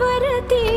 वरति